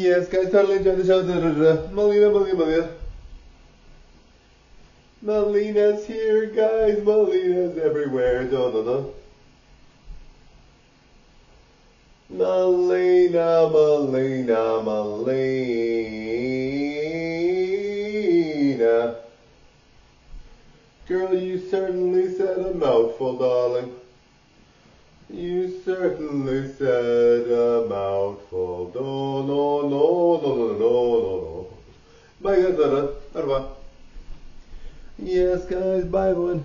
Yes, guys, totally enjoyed the show. Da, da, da. Melina, Melina, Melina. Melina's here, guys. Melina's everywhere. No, no, no. Melina, Melina, Melina. Girl, you certainly said a mouthful, darling. You certainly said a mouthful. No, Bye, guys. Bye, bye. Yes, guys. Bye, everyone.